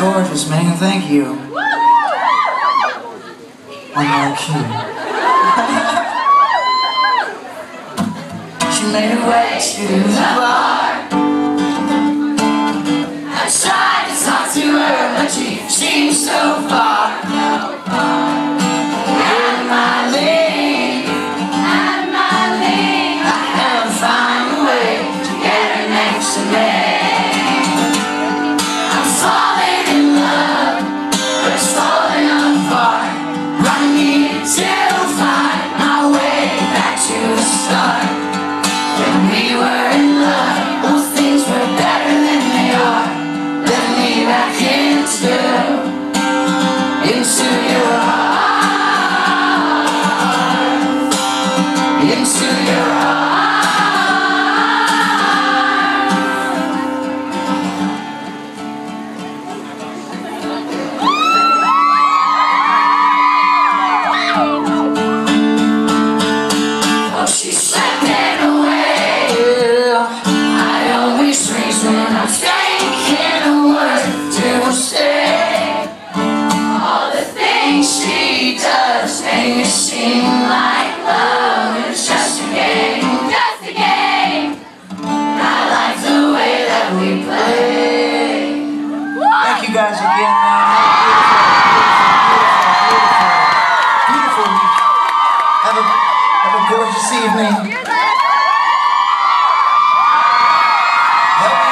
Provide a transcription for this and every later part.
gorgeous, man. Thank you. One more she made her way to the bar. I tried to talk to her, but she seemed so into your the she does make it seem like love is just a game, just a game. I like the way that we play. Thank you guys again. Beautiful, beautiful, beautiful. Have a, have a gorgeous evening. Help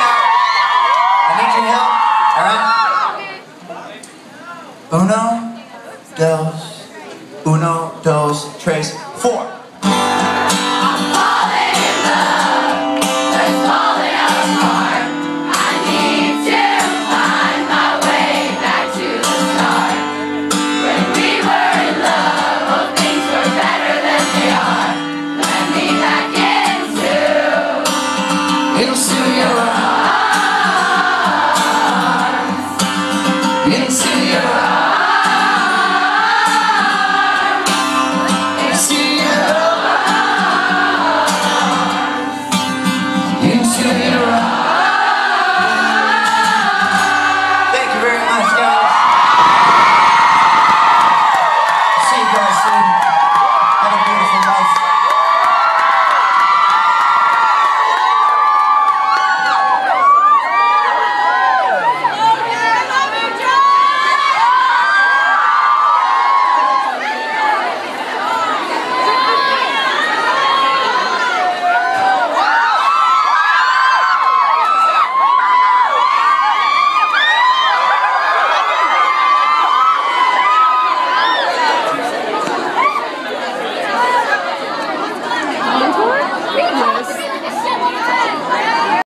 dos, uno, dos, tres, four.